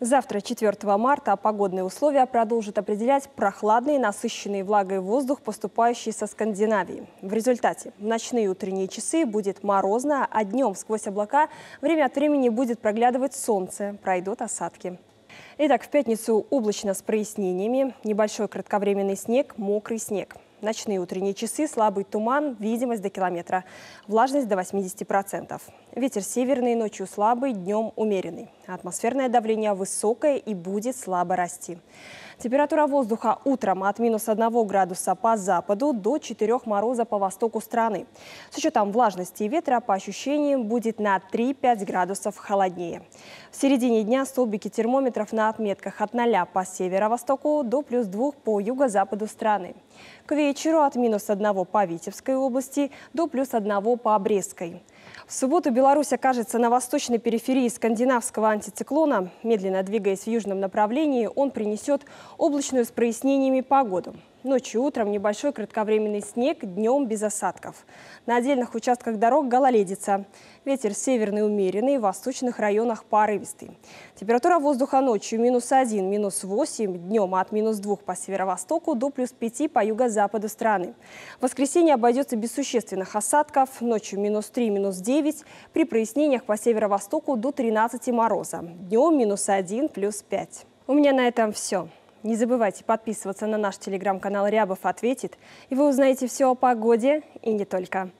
Завтра, 4 марта, погодные условия продолжат определять прохладный, насыщенный влагой воздух, поступающий со Скандинавии. В результате в ночные и утренние часы будет морозно, а днем сквозь облака время от времени будет проглядывать солнце, пройдут осадки. Итак, в пятницу облачно с прояснениями, небольшой кратковременный снег, мокрый снег. Ночные утренние часы, слабый туман, видимость до километра, влажность до 80%. Ветер северный, ночью слабый, днем умеренный. Атмосферное давление высокое и будет слабо расти. Температура воздуха утром от минус 1 градуса по западу до 4 мороза по востоку страны. С учетом влажности и ветра по ощущениям будет на 3-5 градусов холоднее. В середине дня столбики термометров на отметках от 0 по северо-востоку до плюс 2 по юго-западу страны. К вечеру от минус 1 по Витебской области до плюс 1 по Брестской. В субботу Беларусь окажется на восточной периферии скандинавского антициклона. Медленно двигаясь в южном направлении, он принесет облачную с прояснениями погоду. Ночью утром небольшой кратковременный снег, днем без осадков. На отдельных участках дорог гололедица. Ветер северный умеренный, в восточных районах порывистый. Температура воздуха ночью минус 1, минус 8, днем от минус 2 по северо-востоку до плюс 5 по юго-западу страны. В воскресенье обойдется без существенных осадков. Ночью минус 3, минус 9, при прояснениях по северо-востоку до 13 мороза. Днем минус 1, плюс 5. У меня на этом все. Не забывайте подписываться на наш телеграм-канал «Рябов ответит», и вы узнаете все о погоде и не только.